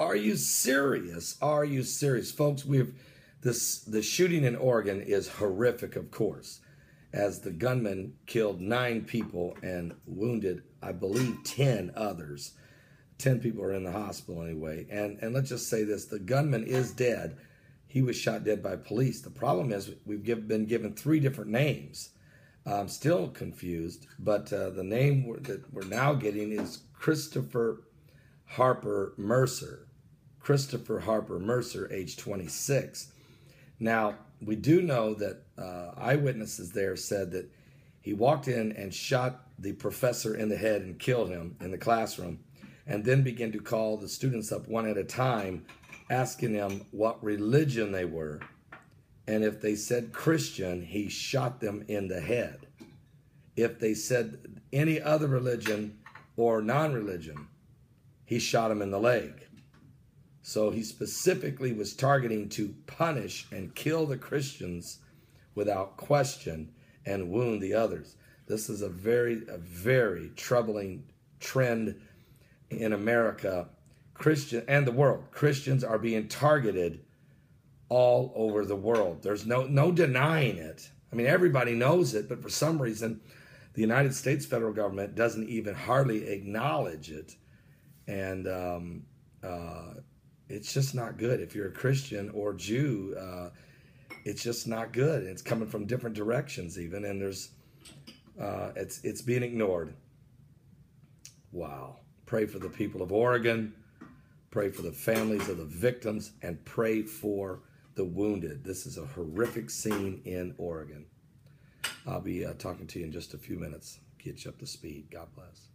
Are you serious? Are you serious, folks? We've this the shooting in Oregon is horrific, of course, as the gunman killed nine people and wounded, I believe, ten others. Ten people are in the hospital anyway. And and let's just say this: the gunman is dead. He was shot dead by police. The problem is we've give, been given three different names. I'm still confused, but uh, the name we're, that we're now getting is Christopher Harper Mercer. Christopher Harper Mercer, age 26. Now, we do know that uh, eyewitnesses there said that he walked in and shot the professor in the head and killed him in the classroom, and then began to call the students up one at a time, asking them what religion they were. And if they said Christian, he shot them in the head. If they said any other religion or non religion, he shot him in the leg. So he specifically was targeting to punish and kill the Christians without question and wound the others. This is a very, a very troubling trend in America, Christian and the world. Christians are being targeted all over the world. There's no no denying it. I mean, everybody knows it, but for some reason, the United States federal government doesn't even hardly acknowledge it, and um, uh, it's just not good. If you're a Christian or Jew, uh, it's just not good. It's coming from different directions, even, and there's uh, it's it's being ignored. Wow! Pray for the people of Oregon. Pray for the families of the victims, and pray for the wounded. This is a horrific scene in Oregon. I'll be uh, talking to you in just a few minutes. Get you up to speed. God bless.